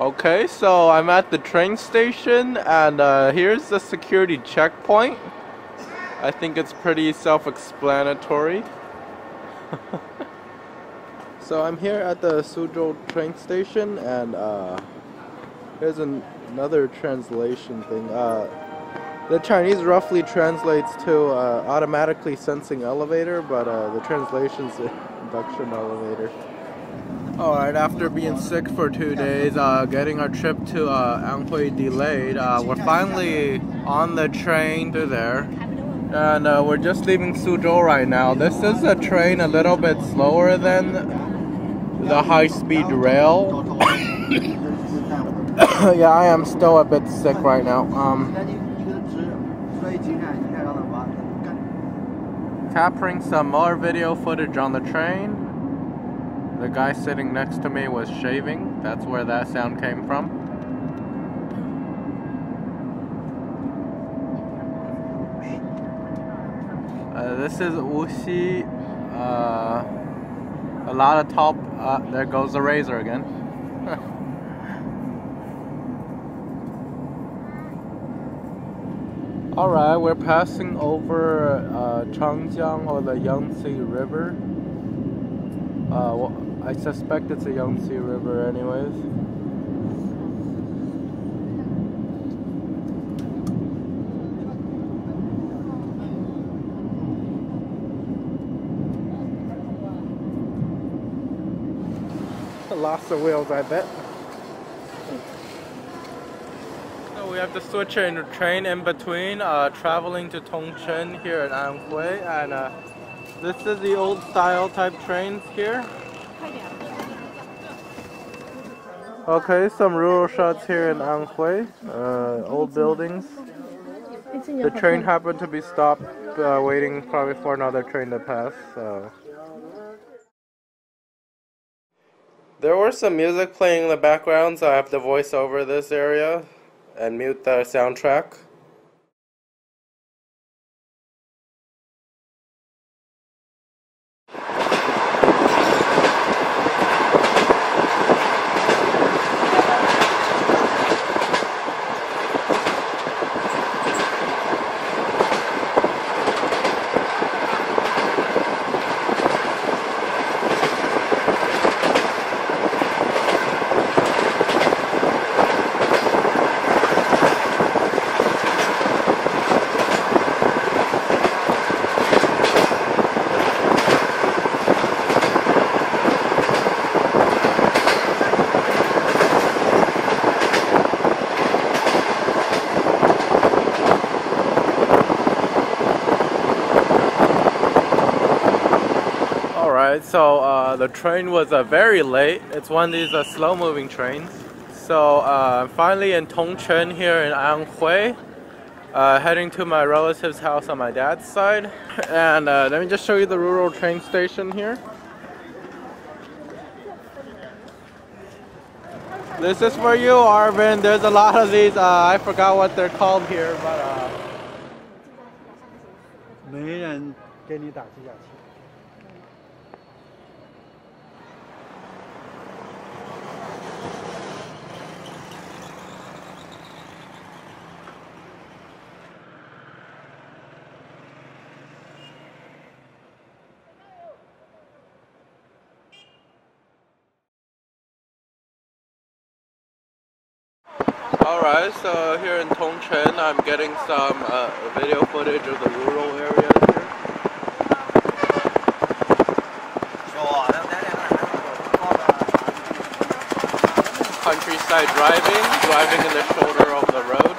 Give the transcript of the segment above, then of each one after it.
Okay, so I'm at the train station and uh, here's the security checkpoint. I think it's pretty self-explanatory. so I'm here at the Suzhou train station and uh, here's an another translation thing. Uh, the Chinese roughly translates to uh, automatically sensing elevator, but uh, the translation's induction elevator. Alright, after being sick for two days, uh, getting our trip to uh, Anhui delayed, uh, we're finally on the train to there. And uh, we're just leaving Suzhou right now. This is a train a little bit slower than the high-speed rail. yeah, I am still a bit sick right now. Um, capturing some more video footage on the train. The guy sitting next to me was shaving. That's where that sound came from. Uh, this is Wuxi. Uh, a lot of top. Uh, there goes the razor again. Alright, we're passing over uh, Changjiang or the Yangtze River. Uh, I suspect it's a Yangtze River anyways. Lots of wheels, I bet. So we have to switch in train in between, uh, traveling to Tongcheng here in Anhui, and uh, this is the old style type trains here. Okay, some rural shots here in Anhui, uh, old buildings. The train happened to be stopped, uh, waiting probably for another train to pass. So. There were some music playing in the background, so I have to voice over this area and mute the soundtrack. Alright, so uh, the train was uh, very late. It's one of these uh, slow moving trains. So uh, finally in Tongcheng here in Anhui, uh, heading to my relative's house on my dad's side. And uh, let me just show you the rural train station here. This is for you, Arvin. There's a lot of these. I forgot what they're called here, but. 没人给你打计价 Alright, so here in Tongcheng, I'm getting some uh, video footage of the rural areas here. Countryside driving, driving in the shoulder of the road.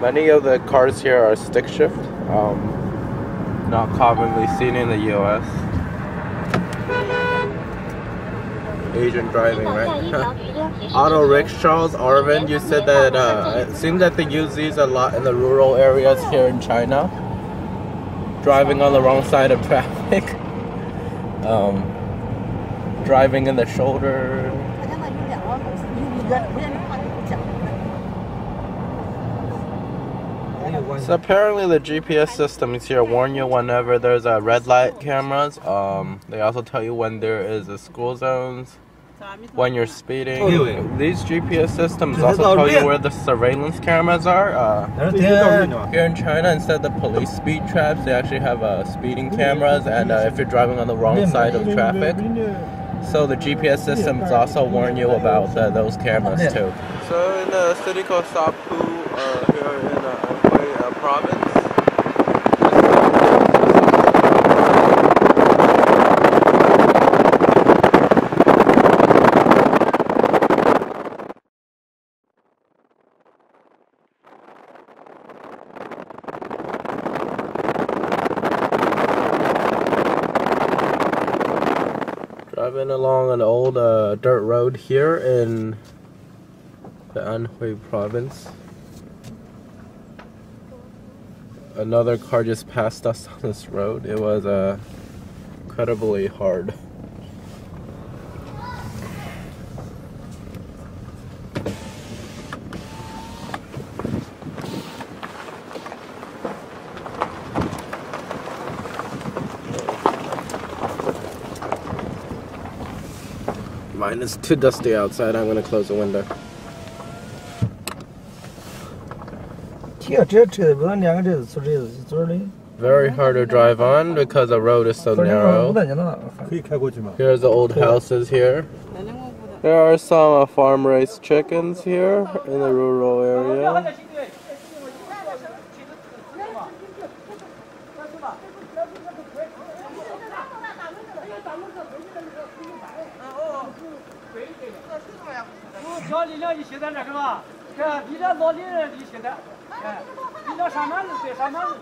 Many of the cars here are stick shift, um, not commonly seen in the US. Asian driving, right? Auto rickshaws, Arvin, you said that uh, it seems that they use these a lot in the rural areas here in China. Driving on the wrong side of traffic. um, driving in the shoulder. So apparently the GPS systems here warn you whenever there's a red light cameras. Um, they also tell you when there is a school zones, when you're speeding. These GPS systems also tell you where the surveillance cameras are. Uh, here in China, instead of the police speed traps, they actually have uh, speeding cameras, and uh, if you're driving on the wrong side of traffic. So the GPS systems also warn you about those cameras too. So in the city called Sapu, uh, here in uh, Anhui uh, province, Driving along an old uh, dirt road here in the Anhui province. Another car just passed us on this road. It was uh, incredibly hard. It's too dusty outside. I'm going to close the window. very hard to drive on because the road is so narrow. Here's the old houses here. There are some uh, farm raised chickens here in the rural area. Oh, 小力量你写在这是吧？这比这老年人你写的，哎，比这上班子对上班子。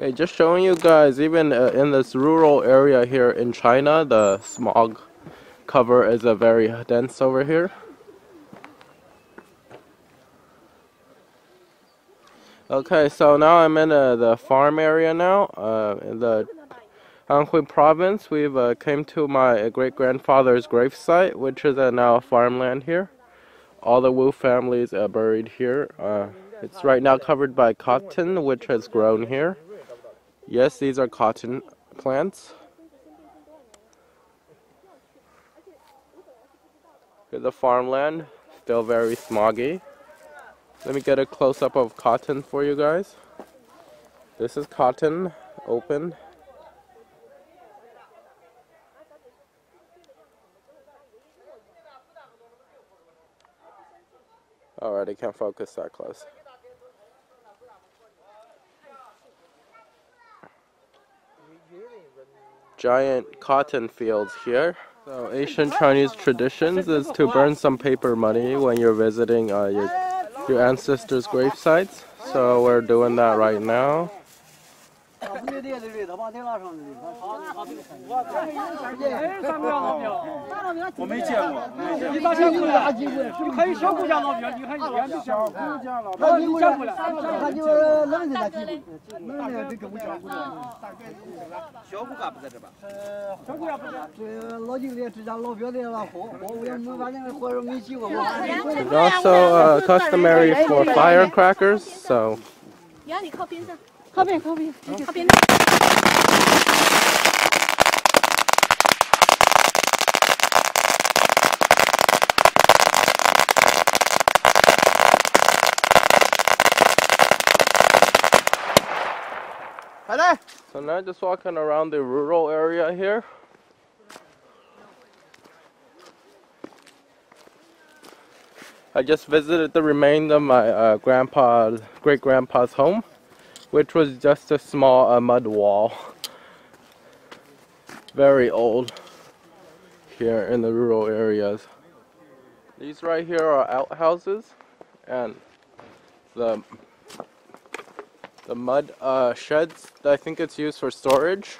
Okay, just showing you guys, even uh, in this rural area here in China, the smog cover is uh, very dense over here. Okay, so now I'm in uh, the farm area now, uh, in the Anhui province. We've uh, came to my great grandfather's gravesite, which is uh, now farmland here. All the Wu families are buried here. It's right now covered by cotton, which has grown here. Yes, these are cotton plants. Here's the farmland, still very smoggy. Let me get a close up of cotton for you guys. This is cotton, open. Alright, I can't focus that close. Giant cotton fields here. So Asian Chinese traditions is to burn some paper money when you're visiting uh, your your ancestors' grave sites. So we're doing that right now. 我没见过，还有小姑娘老表，你还有点小。那就冷的了，冷的得跟我。小姑娘不在这边，小姑不在这。老经理，这家老表在那跑，我我也没反正，跑着没见过。So customary for firecrackers, so。你让你靠边上。靠边靠边。靠边。 so now just walking around the rural area here. I just visited the remains of my uh, grandpa's great grandpa's home, which was just a small uh, mud wall. Very old here in the rural areas. These right here are outhouses, and the The mud uh, sheds, I think it's used for storage.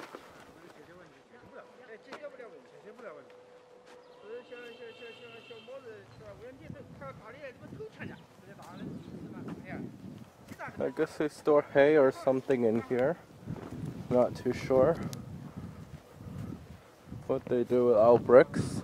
I guess they store hay or something in here. Not too sure what they do with all bricks.